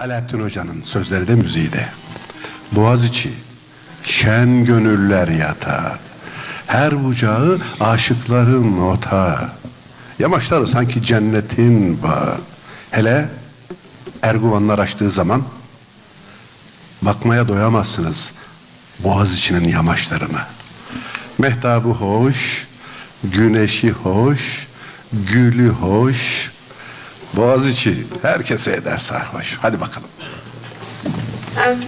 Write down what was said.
Alaaddin Hoca'nın sözleri de müziği de. Boğaziçi, şen gönüller yata. Her bucağı aşıkların ota. Yamaçları sanki cennetin bağı. Hele Erguvanlar açtığı zaman bakmaya doyamazsınız Boğaziçi'nin yamaçlarına. Mehtabı hoş, güneşi hoş, gülü hoş. Boğaziçi herkese eder sarhoş. Hadi bakalım. Evet.